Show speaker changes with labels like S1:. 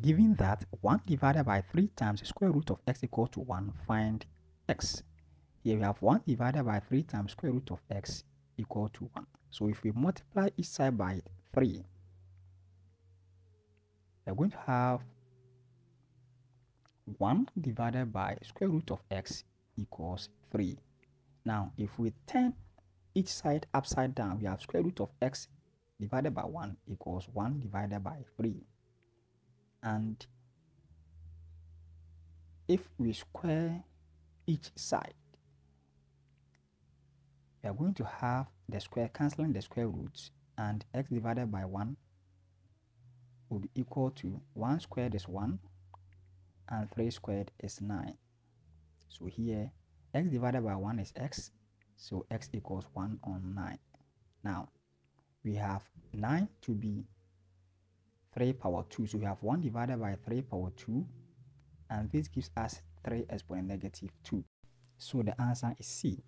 S1: given that 1 divided by 3 times square root of x equal to 1, find x. Here we have 1 divided by 3 times square root of x equal to 1. So if we multiply each side by 3, we're going to have 1 divided by square root of x equals 3. Now, if we turn each side upside down, we have square root of x divided by 1 equals 1 divided by 3. And if we square each side, we are going to have the square cancelling the square roots and x divided by 1 will be equal to 1 squared is 1 and 3 squared is 9. So here x divided by 1 is x so x equals 1 on 9. Now we have 9 to be 3 power 2 so we have 1 divided by 3 power 2 and this gives us 3 exponent negative 2. So the answer is C.